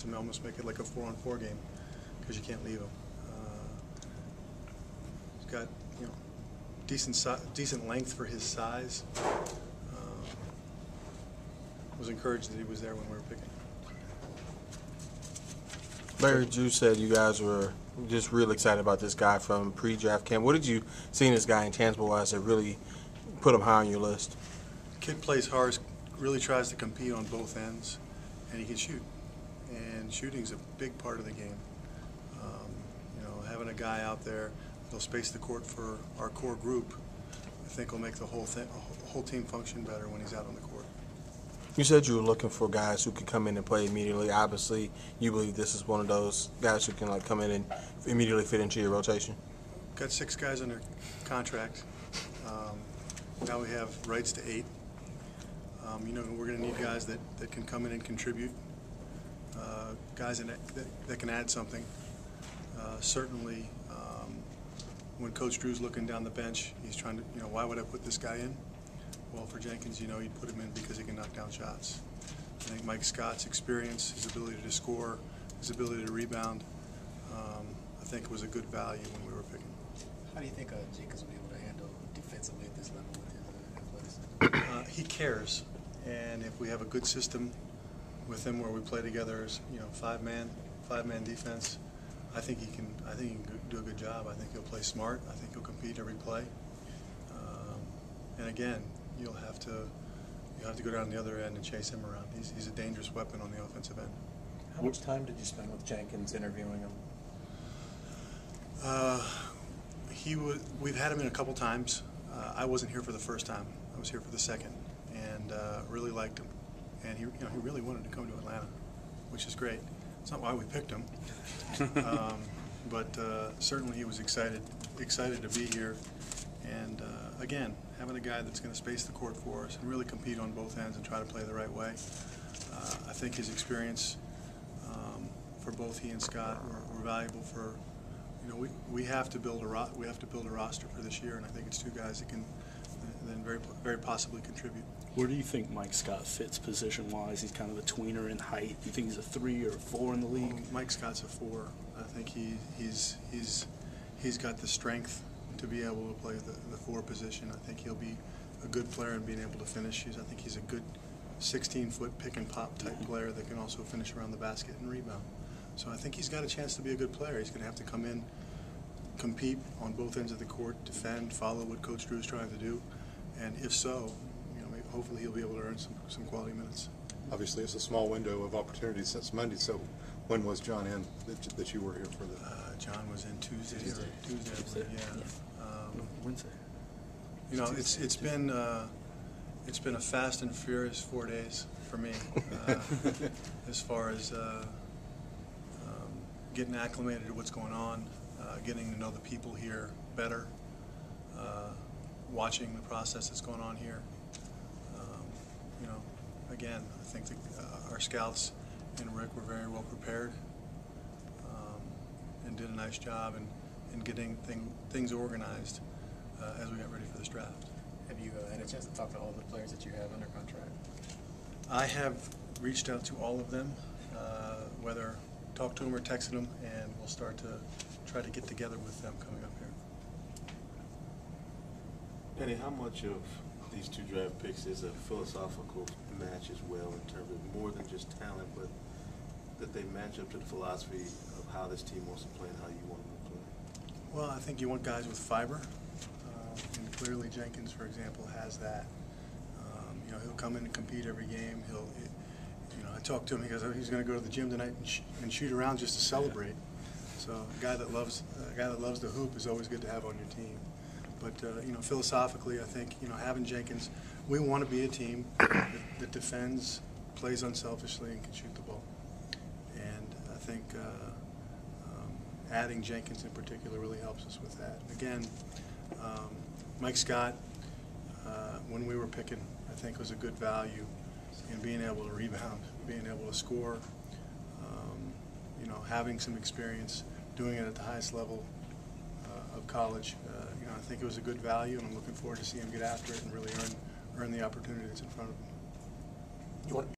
to almost make it like a four-on-four game because you can't leave him. Uh, he's got you know decent si- decent length for his size. Uh, was encouraged that he was there when we were picking. Larry Drew said you guys were just real excited about this guy from pre-draft camp. What did you see in this guy intangible-wise that really put him high on your list? Kid plays hard, really tries to compete on both ends, and he can shoot. And shooting's a big part of the game. Um, you know, having a guy out there that'll space the court for our core group, I think will make the whole thing, whole team function better when he's out on the court. You said you were looking for guys who could come in and play immediately. Obviously, you believe this is one of those guys who can like come in and immediately fit into your rotation. Got six guys under contract. Um, now we have rights to eight. Um, you know, we're going to need guys that, that can come in and contribute, uh, guys that, that, that can add something. Uh, certainly, um, when Coach Drew's looking down the bench, he's trying to, you know, why would I put this guy in? Well, for Jenkins, you know, he'd put him in because he can knock down shots. I think Mike Scott's experience, his ability to score, his ability to rebound, um, I think was a good value when we were picking. How do you think uh, Jenkins will be able to handle defensively at this level with his uh, athleticism? Uh, he cares, and if we have a good system with him where we play together as you know five man, five man defense, I think he can. I think he can do a good job. I think he'll play smart. I think he'll compete every play. Um, and again, you'll have to you have to go down the other end and chase him around. He's, he's a dangerous weapon on the offensive end. How much time did you spend with Jenkins interviewing him? Uh, he was. We've had him in a couple times. Uh, I wasn't here for the first time. I was here for the second, and uh, really liked him. And he, you know, he really wanted to come to Atlanta, which is great. It's not why we picked him, um, but uh, certainly he was excited, excited to be here. And uh, again, having a guy that's going to space the court for us and really compete on both ends and try to play the right way. Uh, I think his experience um, for both he and Scott were, were valuable for you know, we, we have to build a ro- we have to build a roster for this year, and I think it's two guys that can then very very possibly contribute. Where do you think Mike Scott fits position wise? He's kind of a tweener in height. Do you think he's a three or a four in the league? Um, Mike Scott's a four. I think he he's he's he's got the strength to be able to play the, the four position. I think he'll be a good player in being able to finish. He's, I think he's a good 16 foot pick and pop type player that can also finish around the basket and rebound. So I think he's got a chance to be a good player. He's going to have to come in, compete on both ends of the court, defend, follow what Coach Drew is trying to do, and if so, you know, maybe, hopefully he'll be able to earn some, some quality minutes. Obviously, it's a small window of opportunity since Monday, so when was John in that you- that you were here for the? Uh, John was in Tuesday. or Tuesday. Tuesday, I believe, yeah. Um, Wednesday. You know, it's it's been uh, it's been a fast and furious four days for me, uh, as far as uh, um, getting acclimated to what's going on, uh, getting to know the people here better, uh, watching the process that's going on here. Um, you know, again, I think that, uh, our scouts and Rick were very well prepared um, and did a nice job in, in getting thing, things organized uh, as we got ready for this draft. Have you uh, had a chance to talk to all the players that you have under contract? I have reached out to all of them, uh, whether talked to them or texted them, and we'll start to try to get together with them coming up here. Danny, how much of these two draft picks is a philosophical match as well in terms of more than just talent, but that they match up to the philosophy of how this team wants to play and how you want them to play? Well, I think you want guys with fiber, uh, and clearly Jenkins, for example, has that. Um, you know, he'll come in and compete every game. He'll, you know, I talked to him. He goes, oh, he's going to go to the gym tonight and, sh- and shoot around just to celebrate. So a guy that loves a guy that loves the hoop is always good to have on your team. But uh, you know, philosophically, I think you know having Jenkins, we want to be a team that, that defends, plays unselfishly, and can shoot the ball. And I think uh, um, adding Jenkins in particular really helps us with that. Again, um, Mike Scott, uh, when we were picking, I think was a good value in being able to rebound, being able to score, um, you know, having some experience, doing it at the highest level of college. Uh, you know, I think it was a good value, and I'm looking forward to seeing him get after it and really earn earn the opportunity that's in front of him. You want,